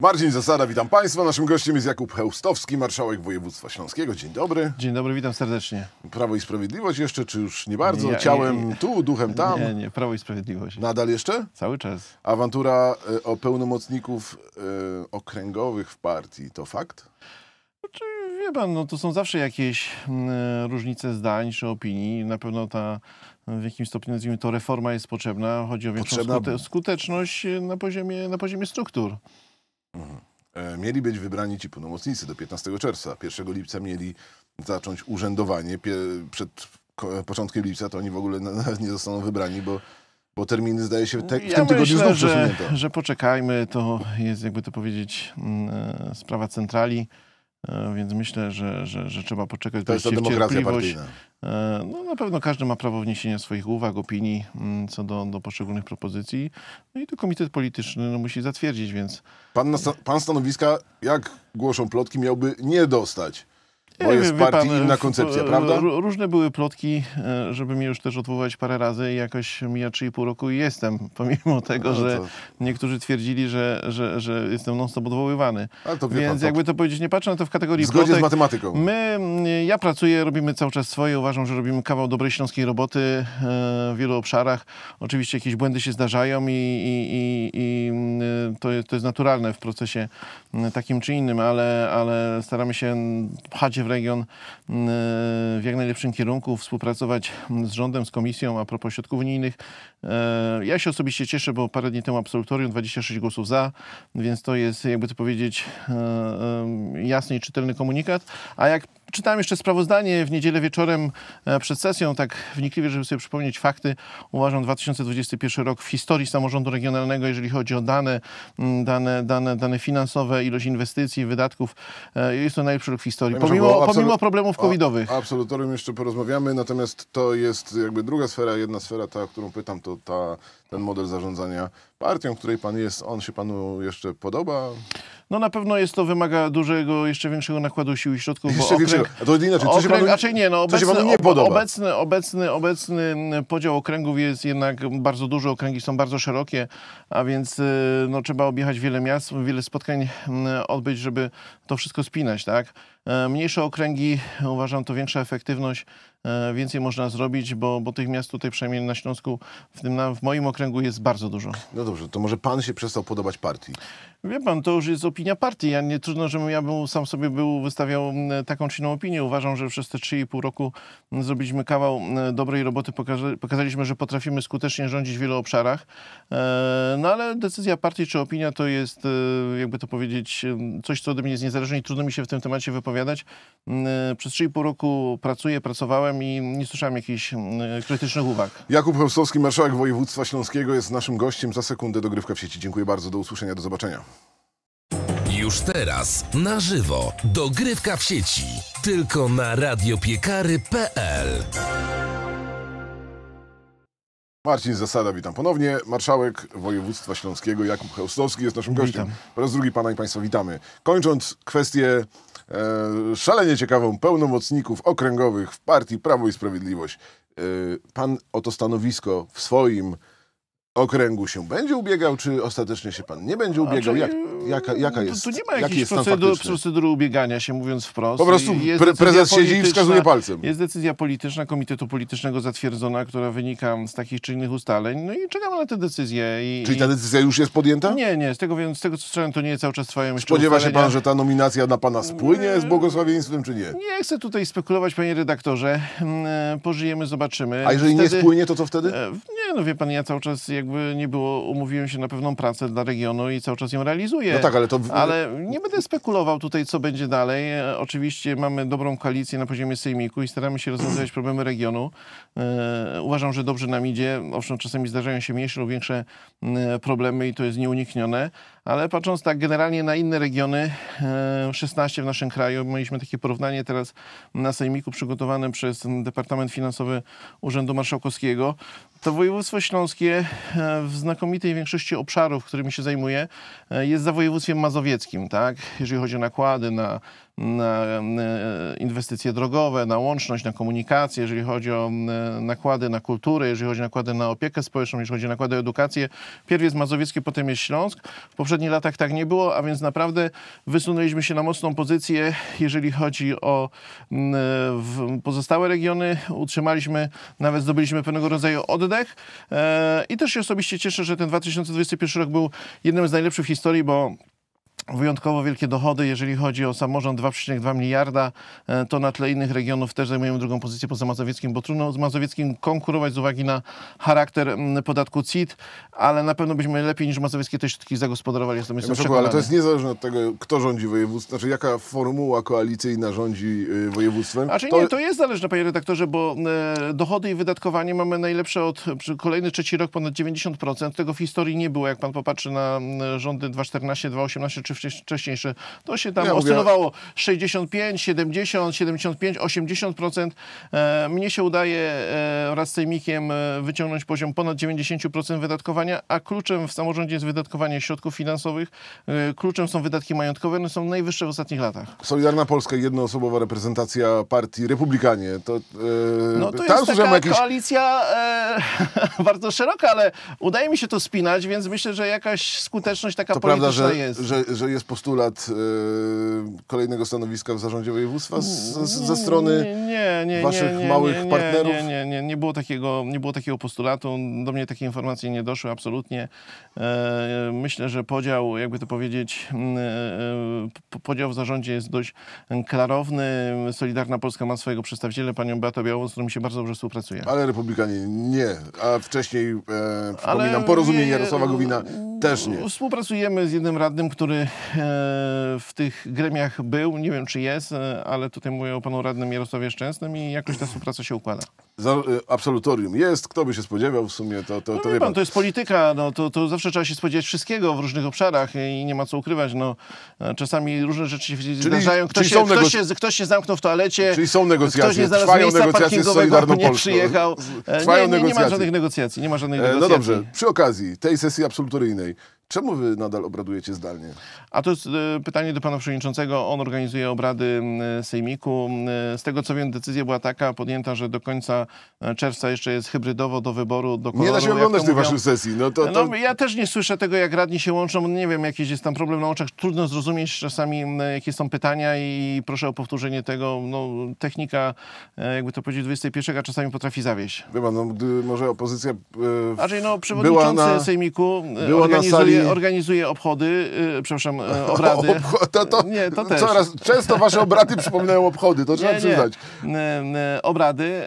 Marcin Zasada, witam Państwa. Naszym gościem jest Jakub Heustowski, marszałek województwa śląskiego. Dzień dobry. Dzień dobry, witam serdecznie. Prawo i Sprawiedliwość jeszcze, czy już nie bardzo? Nie, Ciałem nie, tu, duchem tam? Nie, nie, Prawo i Sprawiedliwość. Nadal jeszcze? Cały czas. Awantura y, o pełnomocników y, okręgowych w partii to fakt? Znaczy, wie pan, no to są zawsze jakieś mm, różnice zdań czy opinii. Na pewno ta w jakimś stopniu, nazwijmy to, reforma jest potrzebna. Chodzi o większą Potrzebna- skute- skuteczność y, na poziomie, na poziomie struktur. E, Mieli być wybrani ci pełnomocnicy do 15 czerwca. 1 lipca mieli zacząć urzędowanie. Przed początkiem lipca to oni w ogóle na- nawet nie zostaną wybrani, bo, bo terminy zdaje się te, w ja tym tygodniu myślę, znów że, że poczekajmy. To jest, jakby to powiedzieć, mm, e, sprawa centrali. E, Więc myślę, że, że, że trzeba poczekać. To jest w demokracja partyjna. E, No na pewno każdy ma prawo wniesienia swoich uwag, opinii mm, co do, do poszczególnych propozycji. No i to komitet polityczny no, musi zatwierdzić, więc Pan, na pan stanowiska, jak głoszą plotki, miałby nie dostać. Bo jest partii pan, inna w- koncepcja, e, prawda? ró- Różne były plotki, e, żeby mnie już też odwołać parę razy i jakoś mija 3,5 roku i jestem, pomimo tego, No że to- niektórzy twierdzili, że, że, że jestem non-stop odwoływany. Pan, Więc to jakby to powiedzieć, nie patrzę na to w kategorii w zgodzie z plotek. matematyką. My, ja pracuję, robimy cały czas swoje. Uważam, że robimy kawał dobrej śląskiej roboty e, w wielu obszarach. Oczywiście jakieś błędy się zdarzają i, i, i, i mm, to, jest, to jest naturalne w procesie mm, takim czy innym, ale, ale staramy się pchać w region mm, w jak najlepszym kierunku, współpracować z rządem, z komisją a propos środków unijnych. E, Ja się osobiście cieszę, bo parę dni temu absolutorium 26 głosów za, więc to jest, jakby to powiedzieć, e, jasny i czytelny komunikat. A jak czytałem jeszcze sprawozdanie w niedzielę wieczorem e, przed sesją, tak wnikliwie, żeby sobie przypomnieć fakty, uważam 2021 rok w historii samorządu regionalnego, jeżeli chodzi o dane, mm, dane, dane, dane finansowe, ilość inwestycji, wydatków, e, jest to najlepszy rok w historii. Pomimo, pomimo problemów covidowych. O absolutorium jeszcze porozmawiamy, natomiast to jest jakby druga sfera, jedna sfera, ta, o którą pytam, to ta, ten model zarządzania partią, w której pan jest, on się panu jeszcze podoba? No na pewno jest to wymaga dużego, jeszcze większego nakładu sił i środków, Jeszcze bo okręg, to inaczej, co się okręg, panu, raczej nie, no się obecny, nie ob- podoba? obecny, obecny, obecny mm, podział okręgów jest jednak bardzo duży, okręgi są bardzo szerokie, a więc y, no, trzeba objechać wiele miast, wiele spotkań mm, odbyć, żeby to wszystko spinać, tak? E, Mniejsze okręgi, uważam, to większa efektywność, więcej można zrobić, bo, bo tych miast tutaj przynajmniej na Śląsku, w, tym na, w moim okręgu jest bardzo dużo. No dobrze, to może pan się przestał podobać partii. Wie pan, to już jest opinia partii. Ja nie trudno, żebym ja był, sam sobie był wystawiał taką czy inną opinię. Uważam, że przez te 3,5 roku zrobiliśmy kawał dobrej roboty. Pokaże, pokazaliśmy, że potrafimy skutecznie rządzić w wielu obszarach. E, No ale decyzja partii czy opinia to jest, e, jakby to powiedzieć, e, coś, co ode mnie jest niezależne i trudno mi się w tym temacie wypowiadać. Przez 3,5 roku pracuję, pracowałem i nie słyszałem jakichś mm, krytycznych uwag. Jakub Chełstowski, marszałek województwa śląskiego jest naszym gościem. Za sekundę dogrywka w sieci. Dziękuję bardzo, do usłyszenia, do zobaczenia. Już teraz, na żywo, dogrywka w sieci. Tylko na radiopiekary.pl Marcin Zasada, witam ponownie. Marszałek województwa śląskiego Jakub Chełstowski jest naszym gościem. Witam. Po raz drugi pana i państwa witamy. Kończąc kwestię szalenie ciekawą pełnomocników okręgowych w partii Prawo i Sprawiedliwość. E, pan o to stanowisko w swoim okręgu się będzie ubiegał, czy ostatecznie się pan nie będzie ubiegał? Jak, jaka, jaka jest, Tu nie ma jaki jakiejś procedur, procedury ubiegania się, mówiąc wprost. Po prostu pre, prezes siedzi i wskazuje palcem. Jest decyzja polityczna Komitetu Politycznego zatwierdzona, która wynika z takich czy innych ustaleń. No i czekamy na tę decyzję. I, Czyli ta decyzja już jest podjęta? Nie, nie. Z tego, więc, z tego co słyszałem, to nie cały czas trwają jeszcze Spodziewa się ustalenia. pan, że ta nominacja na pana spłynie z błogosławieństwem, czy nie? Nie chcę tutaj spekulować, panie redaktorze. Mm, Pożyjemy, zobaczymy. A jeżeli nie Wtedy- spłynie, to co wtedy? E, Nie, no wie pan, ja cały czas jakby nie było, umówiłem się na pewną pracę dla regionu i cały czas ją realizuję. No tak, ale to... Ale nie będę spekulował tutaj, co będzie dalej. E, Oczywiście mamy dobrą koalicję na poziomie sejmiku i staramy się rozwiązywać problemy regionu. E, uważam, że dobrze nam idzie. Owszem, czasami zdarzają się mniejsze lub większe problemy i to jest nieuniknione, ale patrząc tak generalnie na inne regiony, e, 16 w naszym kraju, mieliśmy takie porównanie teraz na sejmiku przygotowane przez Departament Finansowy Urzędu Marszałkowskiego, to województwo śląskie e, w znakomitej większości obszarów, którymi się zajmuje, jest za województwem mazowieckim, tak? Jeżeli chodzi o nakłady na, na e, inwestycje drogowe, na łączność, na komunikację, jeżeli chodzi o e, nakłady na kulturę, jeżeli chodzi o nakłady na opiekę społeczną, jeżeli chodzi o nakłady na edukację. Pierw jest Mazowieckie, potem jest Śląsk. W poprzednich latach tak nie było, a więc naprawdę wysunęliśmy się na mocną pozycję, jeżeli chodzi o pozostałe regiony. Utrzymaliśmy, nawet zdobyliśmy pewnego rodzaju oddech i też się osobiście cieszę, że ten 2021 rok był jednym z najlepszych w historii, bo wyjątkowo wielkie dochody, jeżeli chodzi o samorząd 2,2 miliarda, e, to na tle innych regionów też zajmujemy drugą pozycję poza mazowieckim, bo trudno z mazowieckim konkurować z uwagi na charakter podatku CIT, ale na pewno byśmy lepiej niż mazowieckie te środki zagospodarowali. Jestem ja myślę, ale to jest niezależne od tego, kto rządzi województwem, znaczy jaka formuła koalicyjna rządzi y, województwem. Znaczy to... nie, to jest zależne, panie redaktorze, bo e, dochody i wydatkowanie mamy najlepsze od kolejny trzeci rok ponad 90%. Tego w historii nie było, jak pan popatrzy na rządy 2,14, 2,18 czy wcześniejsze, to się tam ja oscylowało mówię... 65, 70, 75, 80%. E, mnie się udaje e, wraz z Sejmikiem e, wyciągnąć poziom ponad 90% wydatkowania, a kluczem w samorządzie jest wydatkowanie środków finansowych, kluczem są wydatki majątkowe, one są najwyższe w ostatnich latach. Solidarna Polska, jednoosobowa reprezentacja partii Republikanie. To, e, no to jest taka jakieś... koalicja e, bardzo szeroka, ale udaje mi się to spinać, więc myślę, że jakaś skuteczność taka to polityczna prawda, że, jest. Że, że jest postulat e, kolejnego stanowiska w zarządzie województwa z, z, ze strony nie, nie, waszych nie, małych partnerów? Nie, nie, nie, nie, było takiego, nie było takiego postulatu. Do mnie takie informacje nie doszły absolutnie. E, myślę, że podział, jakby to powiedzieć, e, podział w zarządzie jest dość klarowny. Solidarna Polska ma swojego przedstawiciela, panią Beatę Białą, z którą mi się bardzo dobrze współpracuje. Ale Republikanie nie, a wcześniej, e, przypominam, Ale porozumienie Jarosława Gowina też nie. Współpracujemy z jednym radnym, który w tych gremiach był, nie wiem czy jest, e, ale tutaj mówię o panu radnym Jarosławie Szczęsnym i jakoś ta współpraca się układa. E, absolutorium jest, kto by się spodziewał w sumie, to, to, to no, wie pan. To jest polityka, no, to, to zawsze trzeba się spodziewać wszystkiego w różnych obszarach i nie ma co ukrywać. No, czasami różne rzeczy się czyli, zdarzają. Ktoś, się, ktoś, negoc... się, ktoś się zamknął w toalecie, czyli są negocjacje, ktoś nie znalazł trwają negocjacje z Solidarną nie przyjechał. Trwają nie, nie, nie, ma żadnych negocjacji. Nie ma żadnych negocjacji. No dobrze, przy okazji tej sesji absolutoryjnej Czemu wy nadal obradujecie zdalnie? A to jest e, pytanie do pana przewodniczącego. On organizuje obrady Sejmiku. Z tego co wiem, decyzja była taka podjęta, że do końca e, czerwca jeszcze jest hybrydowo do wyboru, do koloru. Nie da się oglądać tych waszych sesji. No, to, to... No, ja też nie słyszę tego, jak radni się łączą. Nie wiem, jakiś jest tam problem na oczach. Trudno zrozumieć czasami, jakie są pytania i proszę o powtórzenie tego. No, technika, e, jakby to powiedzieć, 21, a czasami potrafi zawieść. Chyba, no, gdy może opozycja e, Znaczy, no, przewodniczący na, Sejmiku organizuje organizuje obchody, yy, przepraszam, yy, obrady. to, to, nie, to też. Coraz, często wasze obrady przypominają obchody, to trzeba nie, przyznać. Nie. Yy, obrady.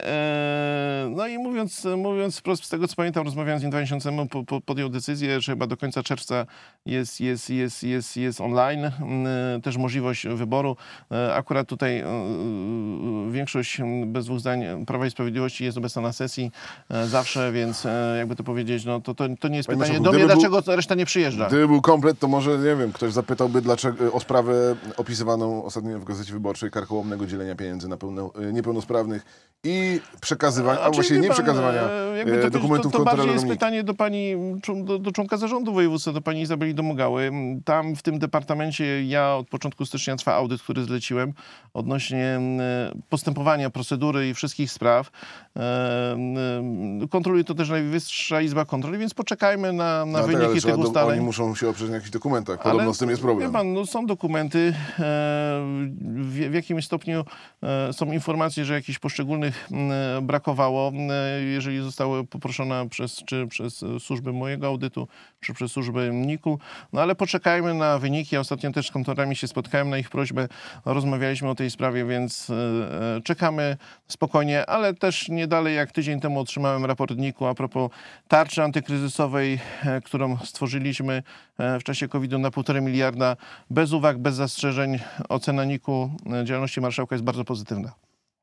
no i mówiąc, mówiąc wprost, z tego co pamiętam, rozmawiałem z nim dwa miesiące temu, po, po, podjął decyzję, że chyba do końca czerwca jest, jest, jest, jest, jest online. też możliwość wyboru. akurat tutaj większość bez dwóch zdań Prawa i Sprawiedliwości jest obecna na sesji zawsze, więc jakby to powiedzieć, no to, to, to nie jest Panie pytanie do mnie, dlaczego był... reszta nie przyjeżdża przyjeżdża. Gdyby był komplet, to może, nie wiem, ktoś zapytałby dlaczego, o sprawę opisywaną ostatnio w Gazecie Wyborczej karkołomnego dzielenia pieniędzy na pełno, niepełnosprawnych i przekazywania, a, a właściwie nie pan, przekazywania e, to, dokumentów to, to, to bardziej jest pytanie do pani, do, do członka zarządu województwa, do pani Izabeli Domogały. Tam w tym departamencie ja od początku stycznia trwa audyt, który zleciłem odnośnie postępowania, procedury i wszystkich spraw. Kontroluje to też Najwyższa Izba Kontroli, więc poczekajmy na, na no, tak, wyniki tych ustaleń. Oni muszą się oprzeć na jakichś dokumentach. Podobno Ale, z tym jest problem. Wie pan, no, są dokumenty. E, w, w jakimś stopniu e, są informacje, że jakichś poszczególnych brakowało. Jeżeli zostały poproszone przez, czy przez służby mojego audytu, czy przez służby NIK-u. No ale poczekajmy na wyniki. Ostatnio też z kontorami się spotkałem na ich prośbę. Rozmawialiśmy o tej sprawie, więc e, czekamy spokojnie, ale też nie dalej jak tydzień temu otrzymałem raport NIK-u a propos tarczy antykryzysowej, którą stworzyliśmy E, w czasie COVID-u na 1,5 miliarda bez uwag, bez zastrzeżeń. Ocena NIK-u e, działalności marszałka jest bardzo pozytywna.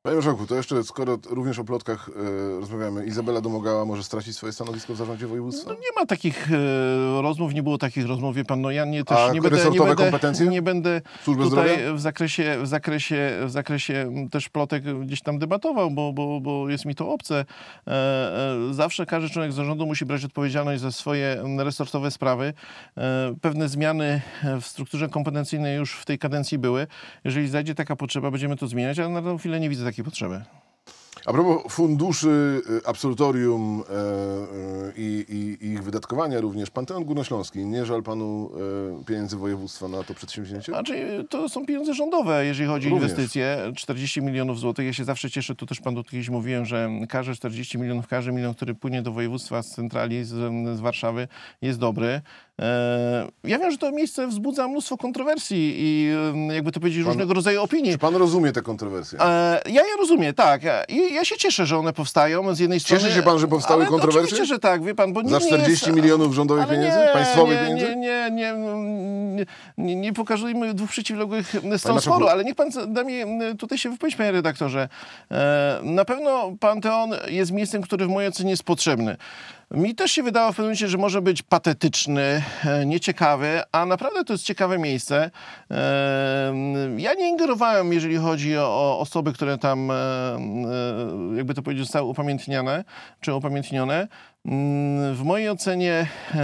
Panie Marszałku, to jeszcze skoro również o plotkach e, rozmawiamy, Izabela Domogała może stracić swoje stanowisko w zarządzie województwa? No nie ma takich e, rozmów, nie było takich rozmów, wie pan, no ja nie, też A nie będę, nie będę, kompetencje? nie będę Służby tutaj zdrowia? w zakresie, w zakresie, w zakresie też plotek gdzieś tam debatował, bo, bo, bo jest mi to obce. E, e, zawsze każdy członek zarządu musi brać odpowiedzialność za swoje resortowe sprawy. E, pewne zmiany w strukturze kompetencyjnej już w tej kadencji były. Jeżeli zajdzie taka potrzeba, będziemy to zmieniać, ale na tę chwilę nie widzę takiej potrzeby. A propos funduszy, y, absolutorium e, e, i, i, i ich wydatkowania również, Panteon Górnośląski, nie żal panu e, pieniędzy województwa na to przedsięwzięcie? Znaczy, to są pieniądze rządowe, jeżeli chodzi o inwestycje. 40 milionów złotych. Ja się zawsze cieszę, tu też panu kiedyś mówiłem, że każde 40 milionów, każdy milion, który płynie do województwa z centrali, z, z Warszawy, jest dobry. E, Ja wiem, że to miejsce wzbudza mnóstwo kontrowersji i e, jakby to powiedzieć, różnego rodzaju opinii. Czy pan rozumie te kontrowersje? E, Ja je rozumiem, tak. I ja się cieszę, że one powstają z jednej strony. Cieszy się pan, że powstały ale kontrowersje? Oczywiście, że tak, wie pan, bo Za nikt nie 40 jest, milionów rządowych pieniędzy? Nie, Państwowych nie, pieniędzy? Nie, nie, nie, nie, nie pokazujmy dwóch przeciwległych stron sporu, ale niech pan da mi tutaj się wypowiedź, panie redaktorze. Na pewno Panteon jest miejscem, który w mojej ocenie jest potrzebny. Mi też się wydało w pewnym momencie, że może być patetyczny, e, nieciekawy, a naprawdę to jest ciekawe miejsce. E, Ja nie ingerowałem, jeżeli chodzi o, osoby, które tam, e, jakby to powiedzieć, zostały upamiętniane, czy upamiętnione. Mm, W mojej ocenie, e,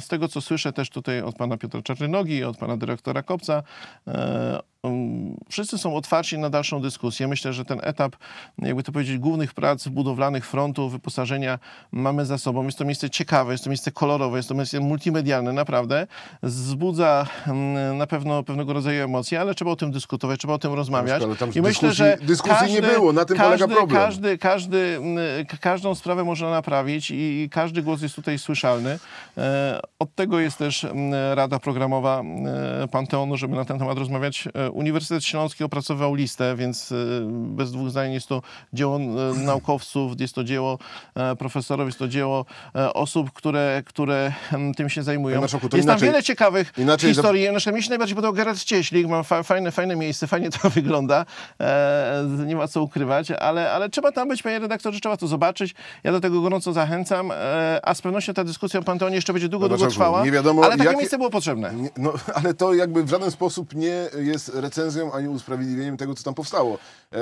z tego co słyszę też tutaj od pana Piotra Czarnynogi, od pana dyrektora Kopca, e, um, wszyscy są otwarci na dalszą dyskusję. Myślę, że ten etap, jakby to powiedzieć, głównych prac budowlanych frontów, wyposażenia mamy za sobą. Jest to miejsce ciekawe, jest to miejsce kolorowe, jest to miejsce multimedialne, naprawdę. Wzbudza mm, na pewno pewnego rodzaju emocje, ale trzeba o tym dyskutować, trzeba o tym rozmawiać. ale tam I myślę, że dyskusji nie było, na tym każdy, polega problem. Każdy, każdy, mm, każdą sprawę można naprawić i i każdy głos jest tutaj słyszalny. E, Od tego jest też mm, Rada Programowa e, Panteonu, żeby na ten temat rozmawiać. E, Uniwersytet Śląski opracował listę, więc bez dwóch zdań jest to dzieło naukowców, jest to dzieło profesorów, jest to dzieło osób, które, które em, tym się zajmują. Marszałku, jest inaczej- tam wiele ciekawych historii. Przykład mnie się najbardziej podobał Gerard Cieślik, ma fa fajne, fajne miejsce, fajnie to wygląda, nie ma co ukrywać, ale, ale trzeba tam być, panie redaktorze, trzeba to zobaczyć. Ja do tego gorąco zachęcam, e, a z pewnością ta dyskusja o Panteonie jeszcze będzie długo, Panie długo trwała, nie wiadomo, ale takie jakie- miejsce było potrzebne. Nie, no, ale to jakby w żaden sposób nie jest recenzją ani usprawiedliwieniem tego, co tam powstało. E,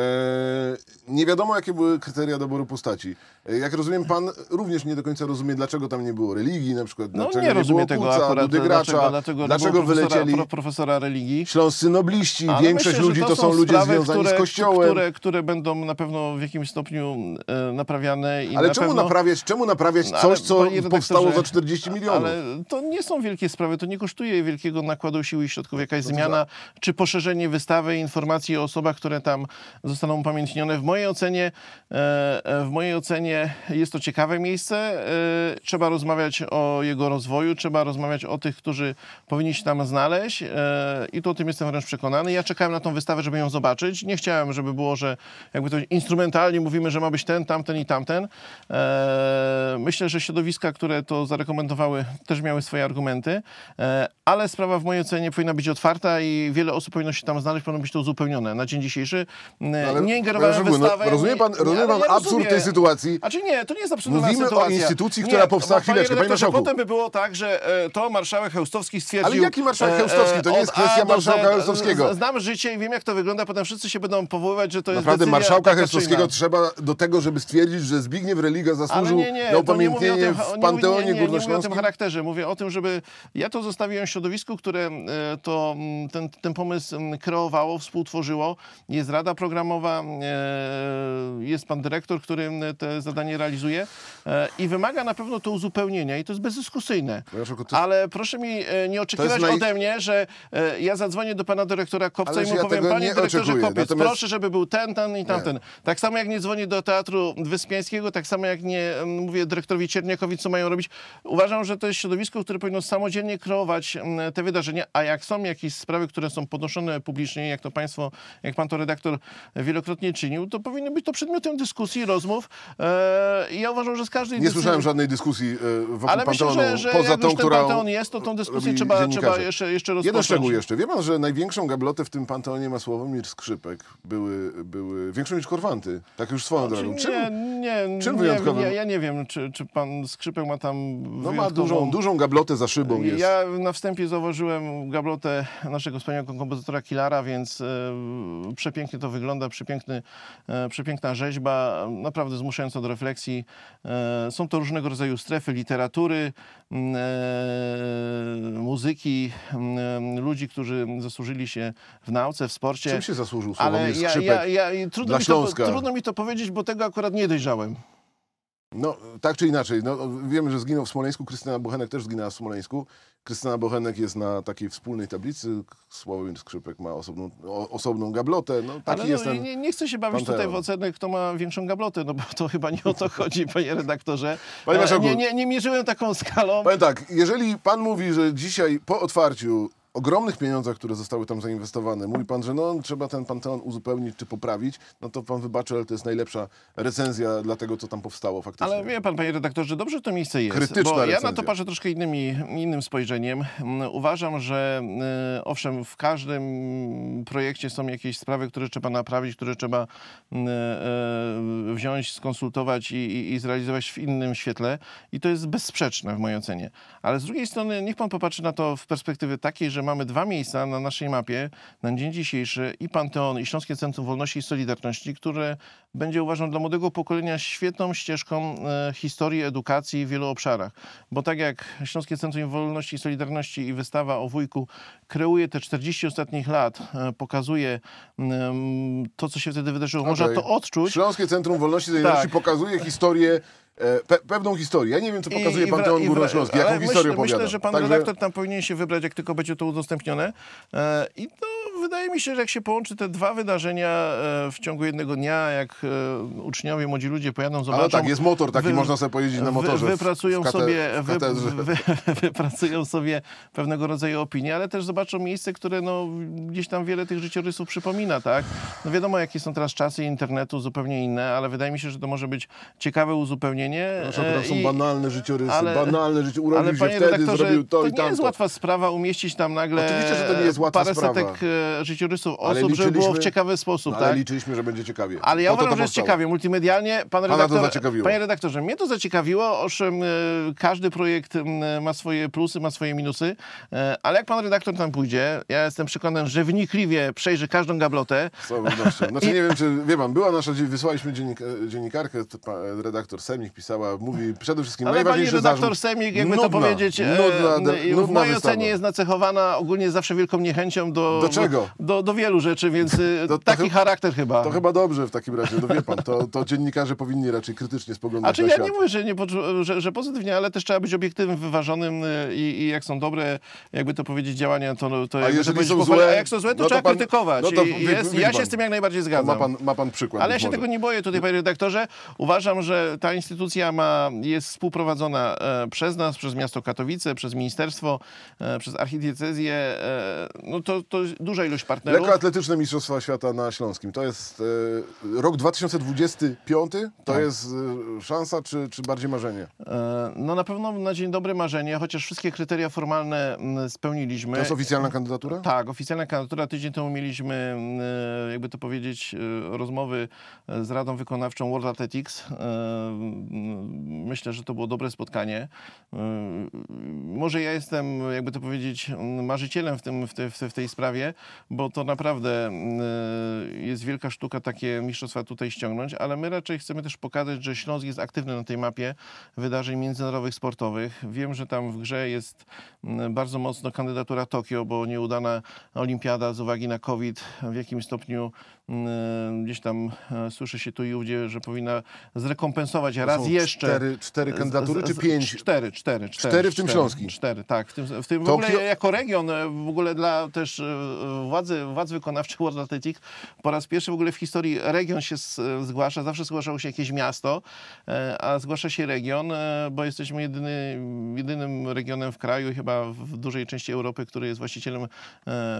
nie wiadomo, jakie były kryteria doboru postaci. E, jak rozumiem, pan również nie do końca rozumie, dlaczego tam nie było religii, na przykład, No dlaczego nie rozumiem było tego Kuca, akurat, Gracza, dlaczego, dlaczego, dlaczego wylecieli pro, profesora religii. śląscy nobliści, Ale większość myślę, ludzi że to, są ludzie sprawy, związani które, z Kościołem. Które, które będą na pewno w jakimś stopniu e, naprawiane. I ale na czemu, pewno... naprawiać, czemu naprawiać No, coś, ale, co powstało za 40 milionów? Ale to nie są wielkie sprawy, to nie kosztuje wielkiego nakładu siły i środków. Jakaś No to zmiana czy poszerzenie wystawy, informacji o osobach, które tam zostaną upamiętnione. W mojej ocenie, e, e, w mojej ocenie jest to ciekawe miejsce. E, Trzeba rozmawiać o jego rozwoju, trzeba rozmawiać o tych, którzy powinni się tam znaleźć e, i to o tym jestem wręcz przekonany. Ja czekałem na tą wystawę, żeby ją zobaczyć. Nie chciałem, żeby było, że jakby to instrumentalnie mówimy, że ma być ten, tamten i tamten. E, Myślę, że środowiska, które to zarekomendowały, też miały swoje argumenty, ale sprawa w mojej ocenie powinna być otwarta i wiele osób powinno się tam znaleźć, powinno być to uzupełnione. Na dzień dzisiejszy Ale, nie ingerowałem w Szymku, wystawę. No, rozumie pan, rozumie pan absurd tej sytuacji? A czy nie, to nie jest absurdalna Mówimy o sytuacja. instytucji, Nie, która powstała- panie chwileczkę, panie redaktorze, marszałku. Potem by było tak, że e, to marszałek Chełstowski stwierdził... Ale jaki marszałek e, Chełstowski? To nie od jest kwestia marszałka Chełstowskiego. Znam życie i wiem, jak to wygląda, potem wszyscy się będą powoływać, że to jest Naprawdę marszałka Chełstowskiego trzeba do tego, żeby stwierdzić, że Zbigniew Religa zasłużył nie, nie, na o upamiętnienie tym, w nie, Panteonie nie, nie, nie mówię o tym Górnośląskim. charakterze. Mówię o tym, żeby... Ja to zostawiłem środowisku, które e, to, mm, ten, ten pomysł mm, kreowało, współtworzyło. Jest rada programowa, e, jest pan dyrektor, który mm, te zadanie realizuje e, i wymaga na pewno to uzupełnienia i to jest bezdyskusyjne. Ale proszę mi e, nie oczekiwać naj- ode mnie, że e, ja zadzwonię do pana dyrektora Kopca i mu ja powiem, panie nie dyrektorze oczekuję. Kopiec, Natomiast- proszę, żeby był ten, ten i tamten. Tak samo jak nie dzwonię do Teatru Wyspiańskiego, tak samo jak nie mówię dyrektorowi Czerniakowi, co mają robić. Uważam, że to jest środowisko, które powinno samodzielnie kreować te wydarzenia, a jak są jakieś sprawy, które są podnoszone publicznie, jak to państwo, jak pan to redaktor wielokrotnie czynił, to powinny być to przedmiotem dyskusji, rozmów I ja uważam, że z każdej Nie słyszałem żadnej dyskusji e, wokół Ale myślę, że, że poza jak tą, już ten która Panteon jest, to tą dyskusję trzeba, trzeba jeszcze, jeszcze rozpocząć. Jeden szczegół jeszcze. Wie pan, że największą gablotę w tym Panteonie ma Sławomir Skrzypek. Były, były większą niż Korwanty. Tak już swoją Czy drogą. nie, Czym? nie, czym nie, wyjątkowym? Ja, ja nie wiem, czy, czy pan Skrzypek ma tam No ma dużą, dużą gablotę za szybą jest. Ja na wstępie zauważyłem gablotę naszego wspaniałego kompozytora Kilara, więc e, przepięknie to wygląda, przepiękny, e, przepiękna rzeźba, naprawdę zmuszająca do refleksji. E, są to różnego rodzaju strefy literatury, e, muzyki, m, ludzi, którzy zasłużyli się w nauce, w sporcie. Czym się zasłużył Sławomir Ale ja, ja, ja, trudno, mi to, trudno mi to powiedzieć, bo tego akurat nie dojrzałem. No, tak czy inaczej. No, wiemy, że zginął w Smoleńsku. Krystyna Bochenek też zginęła w Smoleńsku. Krystyna Bochenek jest na takiej wspólnej tablicy. Sławomir Skrzypek ma osobną, o, osobną gablotę. No, taki Ale jest no, ten... nie, nie chcę się bawić Panteon. tutaj w ocenę, kto ma większą gablotę, no bo to chyba nie o to chodzi, panie redaktorze. Panie E, marszałku. nie, nie, nie mierzyłem taką skalą. Powiem tak, jeżeli pan mówi, że dzisiaj po otwarciu ogromnych pieniądzach, które zostały tam zainwestowane, mówi pan, że no, trzeba ten Panteon uzupełnić czy poprawić, no to pan wybaczy, ale to jest najlepsza recenzja dla tego, co tam powstało faktycznie. Ale wie pan, panie redaktorze, dobrze to miejsce jest. Krytyczna bo ja na recenzja. to patrzę troszkę innymi, innym spojrzeniem. Mm, Uważam, że y, owszem, w każdym projekcie są jakieś sprawy, które trzeba naprawić, które trzeba y, y, wziąć, skonsultować i, i, i zrealizować w innym świetle. I to jest bezsprzeczne w mojej ocenie. Ale z drugiej strony niech pan popatrzy na to w perspektywie takiej, że mamy dwa miejsca na naszej mapie na dzień dzisiejszy i Panteon, i Śląskie Centrum Wolności i Solidarności, które będzie uważam dla młodego pokolenia świetną ścieżką e, historii, edukacji w wielu obszarach. Bo tak jak Śląskie Centrum Wolności i Solidarności i wystawa o wujku kreuje te 40 ostatnich lat, e, pokazuje mm, to, co się wtedy wydarzyło. Można Okej. to odczuć. Śląskie Centrum Wolności i Solidarności Tak. pokazuje historię, pe, pewną historię. Ja nie wiem, co pokazuje Panteon i wra- Górnośląski, jaką historię myślę, opowiada. Myślę, że pan Także- redaktor tam powinien się wybrać, jak tylko będzie to udostępnione. E, I to wydaje mi się, że jak się połączy te dwa wydarzenia e, w ciągu jednego dnia, jak e, uczniowie, młodzi ludzie pojadą, zobaczą... Ale tak, jest motor taki, wy- można sobie pojeździć na motorze. w- Wy, wypracują, w kate- sobie, w wy, wy, wypracują sobie pewnego rodzaju opinie, ale też zobaczą miejsce, które no, gdzieś tam wiele tych życiorysów przypomina, tak? No wiadomo, jakie są teraz czasy internetu, zupełnie inne, ale wydaje mi się, że to może być ciekawe uzupełnienie. Proszę, to są i- banalne życiorysy, ale- banalne życie. Urodził ale się wtedy, zrobił to, to i nie tamto. jest łatwa sprawa umieścić tam nagle Oczywiście, że to nie jest łatwa parę sprawa. setek życiorysów Ale osób, żeby było w ciekawy sposób, No, ale tak? liczyliśmy, że będzie ciekawie. Ale ja Po to uważam, to że jest powstało. ciekawie. Multimedialnie, pan to redaktor, panie redaktorze, mnie to zaciekawiło. Owszem, e, każdy projekt ma swoje plusy, ma swoje minusy, e, ale jak pan redaktor tam pójdzie, ja jestem przekonany, że wnikliwie przejrzy każdą gablotę. Z całą. Znaczy nie wiem, czy wie pan, była nasza, wysłaliśmy dziennik, e, dziennikarkę, to redaktor Semik pisała, mówi przede wszystkim Ale pani najważniejszy redaktor zarzut. Semik, jakby to Nudna, powiedzieć, e, nudna, de- w mojej wystawa. ocenie jest nacechowana ogólnie zawsze wielką niechęcią do... Do czego? Do, do wielu rzeczy, więc e, To- to taki chyba- charakter chyba. To chyba dobrze w takim razie, no wie pan, to, to dziennikarze powinni raczej krytycznie spoglądać A czy na ja świat. nie mówię, że, nie, że, że pozytywnie, ale też trzeba być obiektywnym, wyważonym y, i, i jak są dobre, jakby to powiedzieć, działania, to, to jakby jeżeli to są złe, a jak są złe, to no to trzeba pan- krytykować. no to wie- jest, ja pan. się z tym jak najbardziej zgadzam. ma pan, ma pan przykład. Ale ja się może. tego nie boję tutaj, panie redaktorze. Uważam, że ta instytucja ma, jest współprowadzona e, przez nas, przez miasto Katowice, przez ministerstwo, e, przez archidiecezję. E, no to, to jest duża ilość partnerów. Lekkoatletyczne Mistrzostwa Świata na Śląskim. To jest e, rok 2025? To Tak. jest e, szansa, czy, czy bardziej marzenie? E, no na pewno na dzień dobry marzenie, chociaż wszystkie kryteria formalne m, spełniliśmy. To jest oficjalna kandydatura? Tak, oficjalna kandydatura. Tydzień temu mieliśmy, mm, jakby to powiedzieć, e, rozmowy z Radą Wykonawczą World Athletics. E, mm, Myślę, że to było dobre spotkanie. E, Może ja jestem, jakby to powiedzieć, mm, marzycielem w, tym, w, te, w tej sprawie, bo to naprawdę mm, jest wielka sztuka takie mistrzostwa tutaj ściągnąć, ale my raczej chcemy też pokazać, że Śląsk jest aktywny na tej mapie wydarzeń międzynarodowych sportowych. Wiem, że tam w grze jest mm, bardzo mocno kandydatura Tokio, bo nieudana olimpiada z uwagi na COVID w jakimś stopniu gdzieś tam e, słyszy się tu i ówdzie, że powinna zrekompensować To raz jeszcze. Cztery, cztery kandydatury, Z- czy pięć? Cztery, cztery, cztery. Cztery, w tym Śląski? Cztery, tak. W tym, w tym w ogóle jako region, e, w ogóle dla też e, władzy, władz wykonawczych World Athletics, po raz pierwszy w ogóle w historii region się zgłasza. Zawsze zgłaszało się jakieś miasto, a zgłasza się region, bo jesteśmy jedyny, jedynym regionem w kraju chyba w dużej części Europy, który jest właścicielem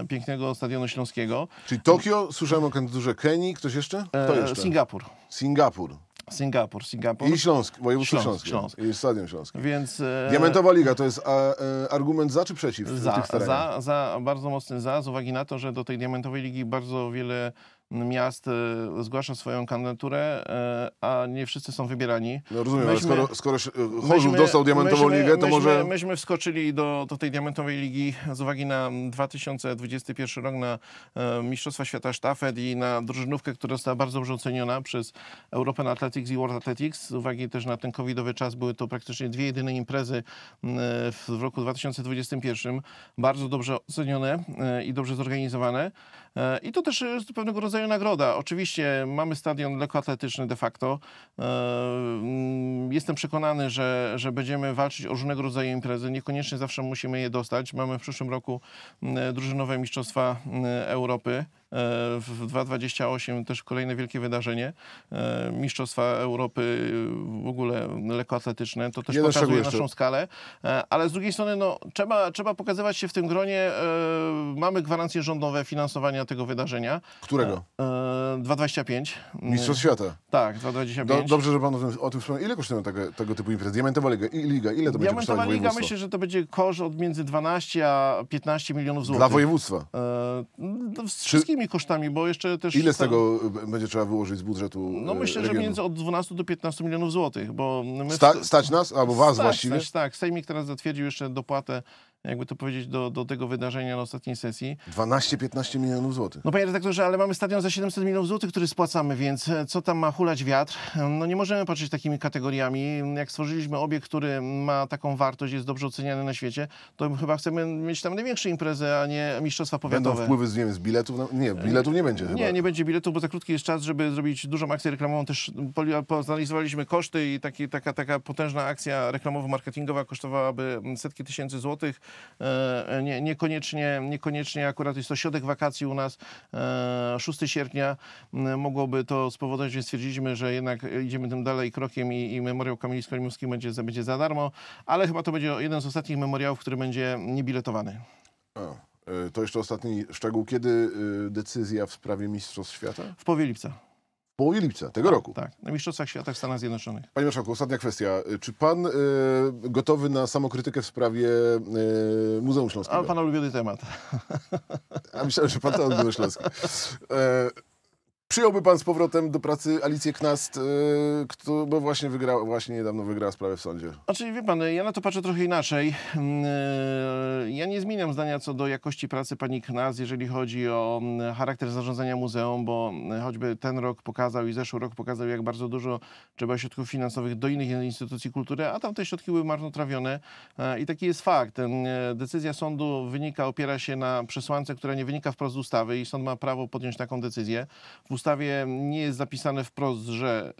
pięknego Stadionu Śląskiego. Czyli Tokio, słyszałem o kandydaturze Kenii, ktoś jeszcze? Kto E, jeszcze? Singapur. Singapur. Singapur, Singapur. I Śląsk, województwo Śląsk, śląskie. Śląsk. I Stadion Śląskie. Więc e, Diamentowa Liga to jest a, e, argument za czy przeciw za, za, za, bardzo mocny za, z uwagi na to, że do tej Diamentowej Ligi bardzo wiele miast e, zgłasza swoją kandydaturę, e, a nie wszyscy są wybierani. No rozumiem, ale Myśmy- skoro, skoro się- Chorzów Myśmy- dostał diamentową myśmy- ligę, to myśmy, może... Myśmy wskoczyli do, do tej diamentowej ligi z uwagi na 2021 rok na Mistrzostwa Świata Sztafet i na drużynówkę, która została bardzo dobrze oceniona przez European Athletics i World Athletics. Z uwagi też na ten covidowy czas były to praktycznie dwie jedyne imprezy w, roku 2021. Bardzo dobrze ocenione i dobrze zorganizowane. E, I to też jest pewnego rodzaju nagroda. Oczywiście mamy stadion lekkoatletyczny de facto. E, mm, Jestem przekonany, że, że będziemy walczyć o różnego rodzaju imprezy. Niekoniecznie zawsze musimy je dostać. Mamy w przyszłym roku mm, drużynowe Mistrzostwa mm, Europy. E, W 2028 też kolejne wielkie wydarzenie. E, Mistrzostwa Europy y, w ogóle lekkoatletyczne. To też pokazuje jeszcze. naszą skalę. E, Ale z drugiej strony no, trzeba, trzeba pokazywać się w tym gronie. E, Mamy gwarancje rządowe finansowania tego wydarzenia. Którego? E, 2,25. Mistrzostw Świata. Tak, 2,25. Do, dobrze, że pan o tym, o tym wspomniał. Ile kosztują tego, tego typu imprezy? Diamentowa Liga, i Liga ile to będzie kosztować Liga myślę, że to będzie koszt od między 12 a 15 milionów złotych. Dla województwa. E, no, wszystkimi kosztami, bo jeszcze też... Ile z tego y, będzie trzeba wyłożyć z budżetu No y, myślę, że regionu? między od 12 do 15 milionów złotych, bo. Sta, stać nas, albo was Stać, właściwie? Stać, tak, Sejmik teraz zatwierdził jeszcze dopłatę, jakby to powiedzieć, do, do tego wydarzenia na ostatniej sesji. 12-15 milionów złotych. No panie redaktorze, ale mamy stadion za 700 milionów złotych, który spłacamy, więc e, co tam ma hulać wiatr? No nie możemy patrzeć takimi kategoriami. Jak stworzyliśmy obiekt, który ma taką wartość, jest dobrze oceniany na świecie, to chyba chcemy mieć tam największe imprezy, a nie mistrzostwa Będą powiatowe. wpływy z, nie wiem, z biletów? No, nie, biletów nie będzie chyba. Nie, nie będzie biletów, bo za krótki jest czas, żeby zrobić dużą akcję reklamową. Też poanalizowaliśmy koszty i taki, taka, taka potężna akcja reklamowo-marketingowa kosztowałaby setki tysięcy złotych. E, nie, niekoniecznie, niekoniecznie akurat jest to środek wakacji u nas, e, 6 sierpnia. M, Mogłoby to spowodować, że stwierdziliśmy, że jednak idziemy tym dalej krokiem i, i memoriał Kamili Skolimowskiej będzie, za- będzie za darmo, ale chyba to będzie jeden z ostatnich memoriałów, który będzie niebiletowany. A, y, to jeszcze ostatni szczegół. Kiedy y, decyzja w sprawie Mistrzostw Świata? W połowie lipca. Połowie lipca tego roku. Tak, na Mistrzostwach Świata w Stanach Zjednoczonych. Panie Marszałku, ostatnia kwestia. Czy pan y, gotowy na samokrytykę w sprawie y, Muzeum Śląskiego? A pana ulubiony temat. A myślałem, że pan to odbył Śląski. E, przyjąłby pan z powrotem do pracy Alicję Knast, e, kto, bo właśnie, wygrała, właśnie niedawno wygrała sprawę w sądzie. Znaczy, wie pan, ja na to patrzę trochę inaczej. E, Ja nie zmieniam zdania co do jakości pracy pani Knaz, jeżeli chodzi o mm, charakter zarządzania muzeum, bo mm, choćby ten rok pokazał i zeszły rok pokazał, jak bardzo dużo trzeba środków finansowych do innych instytucji kultury, a tam te środki były marnotrawione. E, I taki jest fakt. Decyzja sądu wynika, opiera się na przesłance, która nie wynika wprost z ustawy i sąd ma prawo podjąć taką decyzję. W ustawie nie jest zapisane wprost, że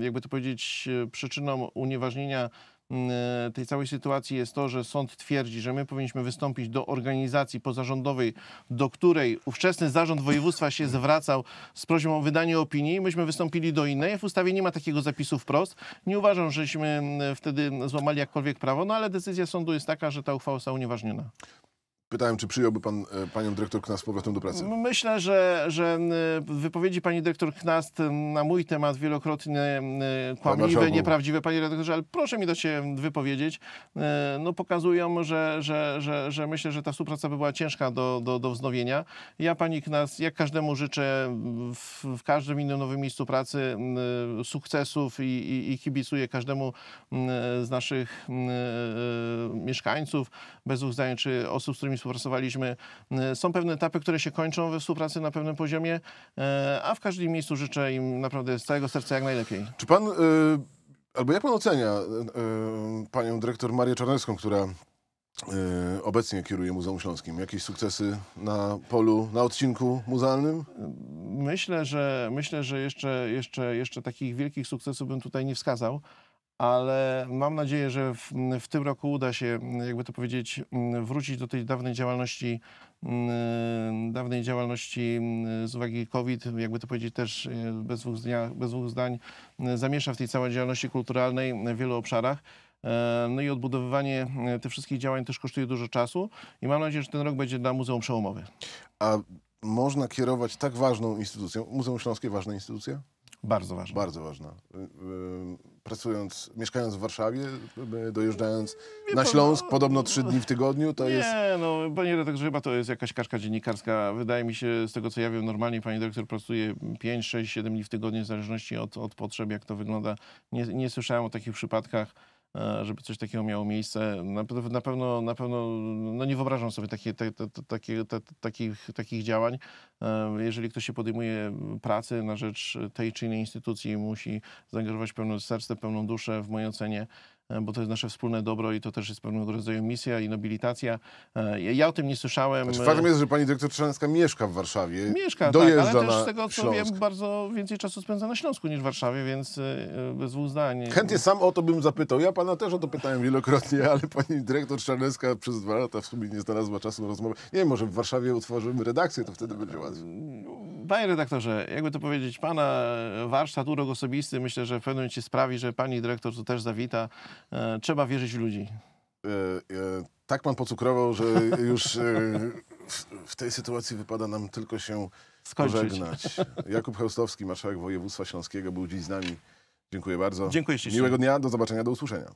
e, jakby to powiedzieć, e, przyczyną unieważnienia m, tej całej sytuacji jest to, że sąd twierdzi, że my powinniśmy wystąpić do organizacji pozarządowej, do której ówczesny zarząd województwa się zwracał z prośbą o wydanie opinii. Myśmy wystąpili do innej. W ustawie nie ma takiego zapisu wprost. Nie uważam, żeśmy wtedy złamali jakkolwiek prawo, no ale decyzja sądu jest taka, że ta uchwała została unieważniona. Pytałem, czy przyjąłby pan e, panią dyrektor Knast z powrotem do pracy? Myślę, że, że wypowiedzi pani dyrektor Knast na mój temat wielokrotnie kłamliwe, nieprawdziwe, panie redaktorze, ale proszę mi dać się wypowiedzieć, y, no pokazują, że, że, że, że myślę, że ta współpraca by była ciężka do, do, do wznowienia. Ja pani Knast, jak każdemu życzę w, w każdym innym nowym miejscu pracy sukcesów i, i, i kibicuję każdemu z naszych y, mieszkańców, bez zdań, czy osób, z którymi współpracowaliśmy. Y, Są pewne etapy, które się kończą we współpracy na pewnym poziomie, e, a w każdym miejscu życzę im naprawdę z całego serca jak najlepiej. Czy pan, e, albo jak pan ocenia e, e, panią dyrektor Marię Czarnecką, która e, obecnie kieruje Muzeum Śląskim? Jakieś sukcesy na polu, na odcinku muzealnym? Myślę, że myślę, że jeszcze, jeszcze, jeszcze takich wielkich sukcesów bym tutaj nie wskazał, ale mam nadzieję, że w, w tym roku uda się, jakby to powiedzieć, wrócić do tej dawnej działalności, mm, dawnej działalności mm, z uwagi COVID, jakby to powiedzieć też e, bez dwóch, bez dwóch zdań, m, zamiesza w tej całej działalności kulturalnej w wielu obszarach. E, No i odbudowywanie e, tych wszystkich działań też kosztuje dużo czasu i mam nadzieję, że ten rok będzie dla muzeum przełomowy. A można kierować tak ważną instytucją, Muzeum Śląskie ważna instytucja? Bardzo ważna. Bardzo ważna. Pracując, mieszkając w Warszawie, dojeżdżając na Śląsk, podobno trzy dni w tygodniu, to jest... Nie, no panie redaktorze, chyba to jest jakaś karczka dziennikarska. Wydaje mi się, z tego co ja wiem, normalnie pani dyrektor pracuje 5, 6, 7 dni w tygodniu, w zależności od, od potrzeb, jak to wygląda. Nie, nie słyszałem o takich przypadkach, żeby coś takiego miało miejsce. Na, pe- na pewno, na pewno no nie wyobrażam sobie takie, te, te, te, takich, takich działań. E, Jeżeli ktoś się podejmuje pracy na rzecz tej czy innej instytucji, musi zaangażować pełne serce, pełną duszę w mojej ocenie, e, bo to jest nasze wspólne dobro i to też jest pewnego rodzaju misja i nobilitacja. E, Ja o tym nie słyszałem. Znaczy, faktem jest, że pani dyrektor Trzęska mieszka w Warszawie. Mieszka, tak, dojeżdża ale też z tego co Śląsk. wiem, bardzo więcej czasu spędza na Śląsku niż w Warszawie, więc e, bez dwóch zdań. Chętnie sam o to bym zapytał. Ja pana też o to pytałem wielokrotnie, ale pani dyrektor Czarnecka przez dwa lata w sumie nie znalazła czasu na rozmowę. Nie wiem, może w Warszawie utworzymy redakcję, to wtedy będzie łatwiej. Panie redaktorze, jakby to powiedzieć, pana warsztat, urok osobisty myślę, że w pewnym momencie sprawi, że pani dyrektor tu też zawita. E, Trzeba wierzyć w ludzi. E, e, tak pan pocukrował, że już e, w, w tej sytuacji wypada nam tylko się Skończyć. pożegnać. Jakub Chełstowski, marszałek województwa śląskiego, był dziś z nami. Dziękuję bardzo. Dziękuję ślicznie. Miłego dnia, do zobaczenia, do usłyszenia.